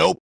Nope.